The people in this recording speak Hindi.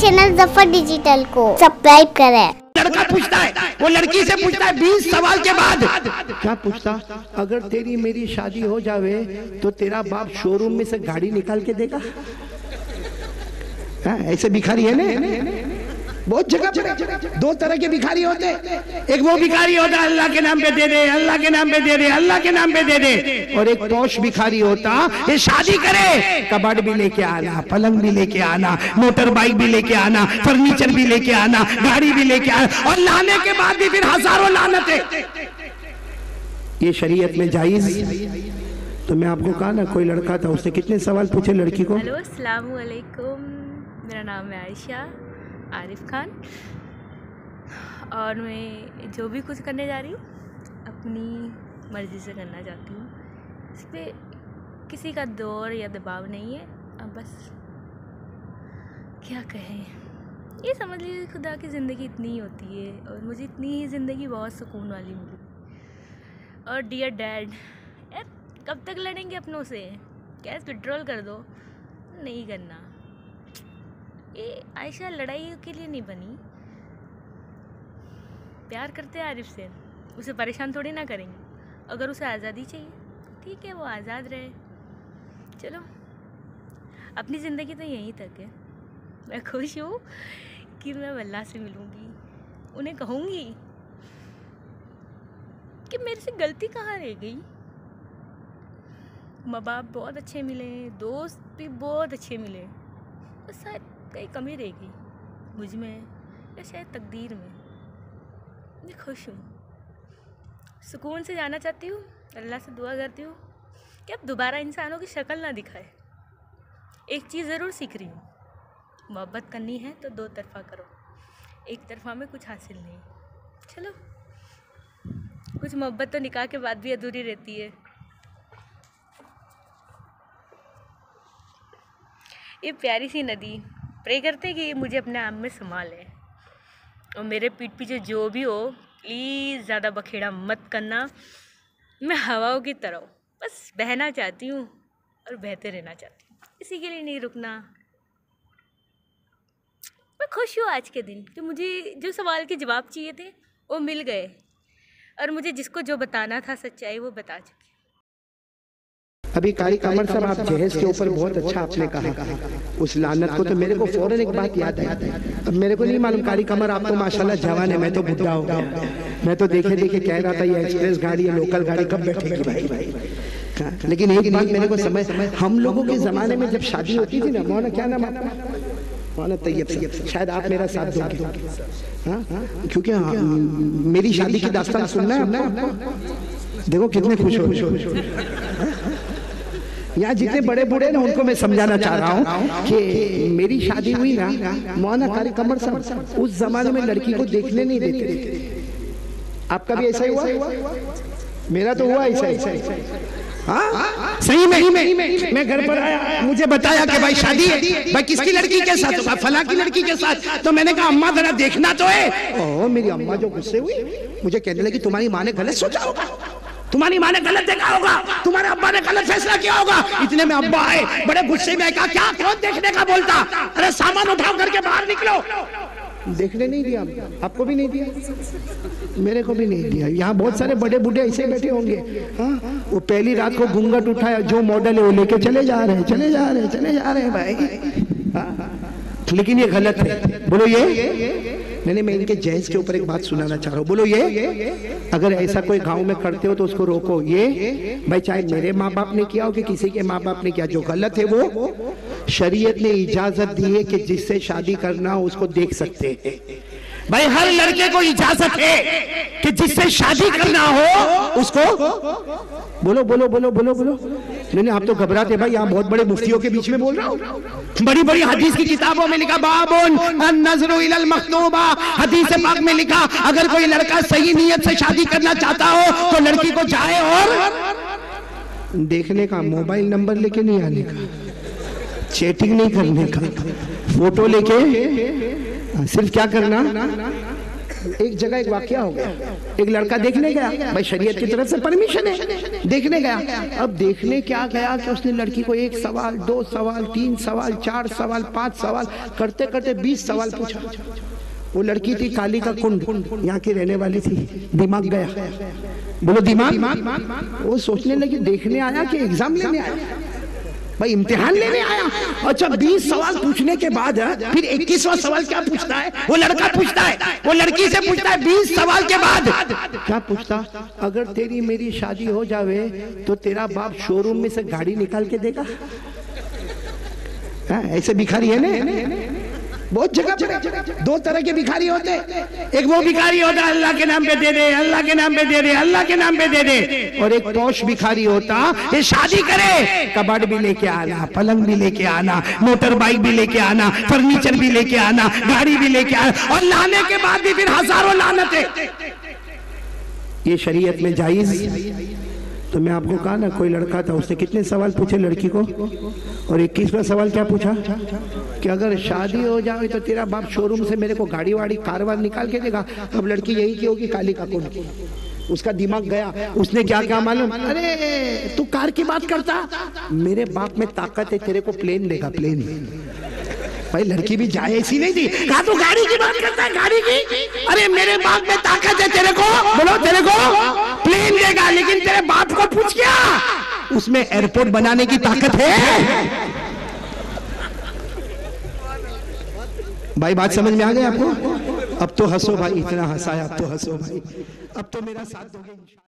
चैनल ज़फ़र डिजिटल को सब्सक्राइब करें। लड़का पूछता है वो लड़की से पूछता है बीस सवाल के बाद। क्या पूछता? अगर तेरी मेरी शादी हो जावे तो तेरा बाप शोरूम में से गाड़ी निकाल के देगा? हाँ, ऐसे भिखारी है ना? बहुत जगह पे दो तरह के भिखारी होते एक वो भिखारी होता, अल्लाह के नाम पे दे दे, अल्लाह के नाम पे दे दे, अल्लाह के नाम पे दे दे। और एक पौष भिखारी होता, ये शादी करे, कबाड़ भी लेके आना, पलंग भी लेके आना, मोटर बाइक भी लेके आना, फर्नीचर भी लेके आना, गाड़ी भी लेके आना, और लाने के बाद भी फिर हज़ारों लानते। ये शरीयत में जायज़? तो मैं आपको कहा ना, कोई लड़का था उसने कितने सवाल पूछे लड़की को? हेलो अस्सलाम वालेकुम मेरा नाम है आयशा। आरिफ खान। और मैं जो भी कुछ करने जा रही हूँ, अपनी मर्ज़ी से करना चाहती हूँ। इस पर किसी का दौर या दबाव नहीं है। अब बस क्या कहें। ये समझ लीजिए खुदा की ज़िंदगी इतनी ही होती है और मुझे इतनी ही ज़िंदगी बहुत सुकून वाली मिली। और डियर डैड यार कब तक लड़ेंगे अपनों से? कैश विड्रॉल कर दो। नहीं करना। ये आयशा, लड़ाई के लिए नहीं बनी। प्यार करते हैं आरिफ से। उसे परेशान थोड़ी ना करेंगे। अगर उसे आज़ादी चाहिए। ठीक है, वो आज़ाद रहे। चलो। अपनी ज़िंदगी तो यहीं तक है। मैं खुश हूँ कि मैं वल्ला से मिलूँगी। उन्हें कहूँगी कि मेरे से गलती कहाँ रह गई? माँ बाप बहुत अच्छे मिले, दोस्त भी बहुत अच्छे मिले। बस शायद कहीं कमी रह गई मुझमें या शायद तकदीर में। मैं खुश हूँ। सुकून से जाना चाहती हूँ, अल्लाह से दुआ करती हूँ कि अब दोबारा इंसानों की शक्ल ना दिखाए। एक चीज़ ज़रूर सीख रही हूँ, मोहब्बत करनी है तो दो तरफा करो, एक तरफा में कुछ हासिल नहीं। चलो, कुछ मोहब्बत तो निकाह के बाद भी अधूरी रहती है। ये प्यारी सी नदी प्रे करते कि मुझे अपने आप में संभाल। और मेरे पीठ पीछे जो भी हो प्लीज़ ज़्यादा बखेड़ा मत करना। मैं हवाओं की तरह बस बहना चाहती हूँ और बहते रहना चाहती हूँ। इसी के लिए नहीं रुकना। मैं खुश हूँ आज के दिन कि मुझे जो सवाल के जवाब चाहिए थे, वो मिल गए। और मुझे जिसको जो बताना था सच्चाई, वो बता चुकी अभी कारी कमर साहब आप जहेज के ऊपर बहुत अच्छा आपने कहा। उस लानत को तो मेरे को फ़ौरन एक बात याद आई अब मेरे को नहीं मालूम कारी कमर आपको माशाल्लाह जवान है मैं तो बुढ़ा हो। गया मैं तो देखे देखे कह रहा था ये एक्सप्रेस गाड़ी या लोकल गाड़ी कब बैठेगी भाई? हाँ, लेकिन एक बात मेरे को समझ हम लोगों के जमाने में जब शादी होती थी ना मौना क्या नाम आपका? तैयब शायद आप मेरा साथ दोगे। हाँ क्योंकि हाँ, मेरी शादी की दास्तान सुनना है देखो कितने खुश हो? यहाँ जितने बड़े बूढ़े ना उनको मैं समझाना चाह रहा हूँ कि मेरी शादी हुई ना मौना कारी कमर साहब उस जमाने में लड़की को देखने नहीं देते आपका भी ऐसा ही हुआ? मेरा तो हुआ ऐसा ही। हाँ। सही में ही में मैं। घर पर आया मुझे बताया कि भाई शादी है। भाई किसकी लड़की के साथ? फला की लड़की के साथ। तो मैंने कहा अम्मा जरा देखना तो है ओ मेरी अम्मा जो गुस्से हुई मुझे कहने लगी तुम्हारी माँ ने गलत सोचा होगा। तुम्हारी माँ ने गलत देखा होगा। तुम्हारे अब्बा ने गलत फैसला किया होगा। इतने में अब्बा आए बड़े गुस्से में कहा क्या कौन देखने का बोलता? अरे सामान उठाओ करके बाहर निकलो। देखने नहीं दिया आपको भी नहीं दिया? मेरे को भी नहीं दिया। यहाँ बहुत सारे बड़े बूढ़े ऐसे बैठे होंगे। हाँ? वो पहली रात को घूंघट उठाया जो मॉडल है वो लेके चले जा रहे हैं चले जा रहे हैं चले जा रहे हैं भाई। हाँ, लेकिन ये गलत है। बोलो ये। नहीं मैं इनके जैज के ऊपर एक बात सुनाना चाह रहा हूँ। बोलो, ये, अगर ऐसा कोई गाँव में करते हो तो उसको रोको। ये, भाई, चाहे मेरे माँ बाप ने किया हो कि किसी के माँ बाप ने किया, जो गलत है वो, शरीयत ने इजाज़त दी है कि जिससे शादी करना हो, उसको देख सकते हैं। भाई, हर लड़के को इजाज़त है कि जिससे शादी करना हो, उसको, बोलो बोलो बोलो बोलो बोलो। नहीं नहीं, आप तो घबराते भाई यहाँ बहुत बड़े मुफ्तियों के बीच में बोल रहा हूँ। बड़ी बड़ी हदीस की किताबों में लिखा, बाबुन नज़र मखतूबा हदीस पाक में लिखा, अगर कोई लड़का सही नीयत से शादी करना चाहता हो तो लड़की को जाए और देखने का, मोबाइल नंबर लेके नहीं आने का, चैटिंग नहीं करने का, फ़ोटो लेके सिर्फ़ क्या करना? एक जगह एक वाक्य हो गया। एक लड़का देखने गया, भाई शरीयत की तरफ़ से परमिशन है। देखने गया। अब देखने क्या गया कि उसने लड़की को एक सवाल, दो सवाल, तीन सवाल, चार सवाल, पाँच सवाल करते करते बीस सवाल पूछा। वो लड़की थी काली का कुंड, यहाँ की रहने वाली थी, दिमाग गया। बोलो, दिमाग? वो सोचने लगी, देखने आया कि एग्ज़ाम लेने आया। भाई, इम्तिहान लेने आया। अच्छा बीस सवाल पूछने के बाद फिर इक्कीसवा सवाल क्या पूछता है? वो लड़का पूछता है। वो लड़की से पूछता है बीस सवाल के बाद। क्या पूछता? अगर तेरी मेरी शादी हो जावे तो तेरा बाप शोरूम में से गाड़ी निकाल के देगा? हाँ, ऐसे भिखारी है ना? बहुत जगह पर दो तरह के भिखारी होते। एक वो भिखारी होता, अल्लाह के नाम पे दे दे, अल्लाह के नाम पे दे दे, अल्लाह के नाम पे दे दे। और एक पौष भिखारी होता, ये शादी करे, कबाड़ भी लेके आना, पलंग भी लेके आना, मोटर बाइक भी लेके आना, फर्नीचर भी लेके आना, गाड़ी भी लेके आना, और लाने के बाद भी फिर हज़ारों लानते। ये शरीयत में जायज़? तो मैं आपको कहा ना कोई लड़का था उसने कितने सवाल पूछे लड़की को? और इक्कीसवा सवाल क्या पूछा? कि अगर शादी हो जाए तो तेरा बाप शोरूम से मेरे को गाड़ी वाड़ी कार वार निकाल के देगा। अब लड़की यही की होगी काली का कुंड उसका दिमाग गया। उसने क्या क्या मालूम? अरे तू कार की बात करता। मेरे बाप में ताकत है तेरे को प्लेन देगा प्लेन भाई लड़की भी जाए ऐसी नहीं थी। कहा तू गाड़ी की बात करता है गाड़ी की? अरे मेरे बाप में ताकत है तेरे को? बोलो तेरे को? प्लेन देगा लेकिन तेरे बाप को पूछ क्या? उसमें एयरपोर्ट बनाने की ताकत है? भाई, बात समझ में आ गई आपको? अब तो हंसो भाई, इतना हंसाया, अब तो हंसो भाई। अब तो मेरा साथ दोगे।